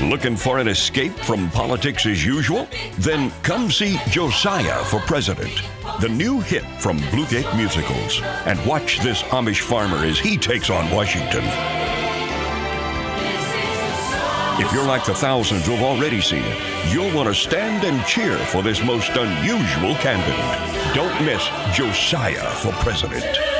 Looking for an escape from politics as usual? Then come see Josiah for President, the new hit from Bluegate Musicals, and watch this Amish farmer as he takes on Washington. If you're like the thousands who've already seen it, you'll want to stand and cheer for this most unusual candidate. Don't miss Josiah for President.